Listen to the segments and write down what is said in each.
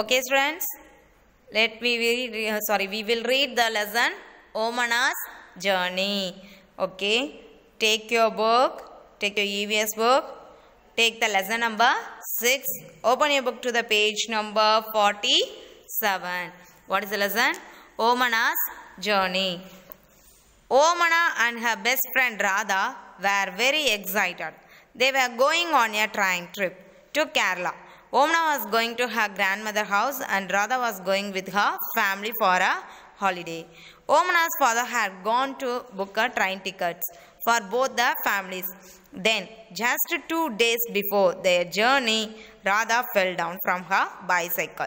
Okay, students. Let me uh, sorry, we will read the lesson Omana's Journey. Okay. Take your book, take your EVS book, take the lesson number 6. Open your book to the page number 47. What is the lesson? Omana's Journey. Omana and her best friend Radha were very excited. They were going on a train trip to Kerala. Omana was going to her grandmother's house and Radha was going with her family for a holiday. Omana's father had gone to book a train tickets for both the families. Then, just two days before their journey, Radha fell down from her bicycle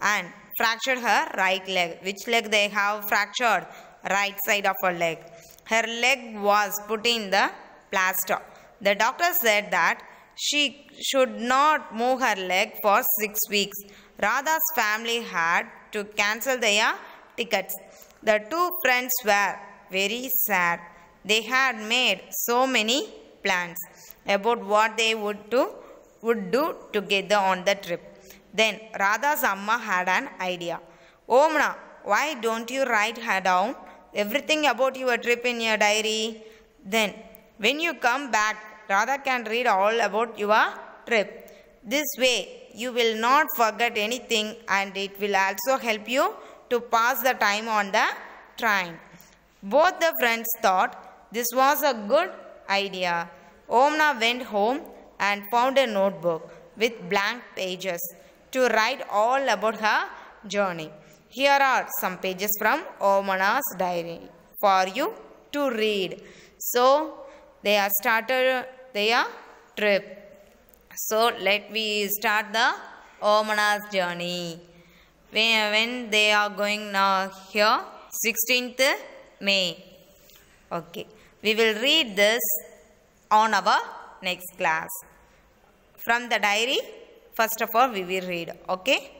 and fractured her right leg. Which leg they have fractured? Right side of her leg. Her leg was put in the plaster. The doctor said that she should not move her leg for six weeks. Radha's family had to cancel their tickets. The two friends were very sad. They had made so many plans about what they would do, would do together on the trip. Then Radha's Amma had an idea. Omana, why don't you write her down everything about your trip in your diary? Then, when you come back, Radha can read all about your trip. This way, you will not forget anything and it will also help you to pass the time on the train. Both the friends thought this was a good idea. Omana went home and found a notebook with blank pages to write all about her journey. Here are some pages from Omana's diary for you to read. So, they have started their trip. So, let me start the Omana's journey. When, when they are going now here, 16th May. Okay. We will read this on our next class. From the diary, first of all, we will read. Okay.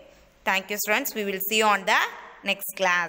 Thank you, students. We will see you on the next class.